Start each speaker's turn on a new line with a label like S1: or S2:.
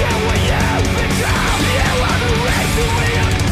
S1: do we you become? You are the reason we are